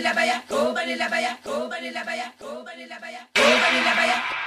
la vaya, cómale la vaya, cómale la vaya, cómale la vaya, cómale.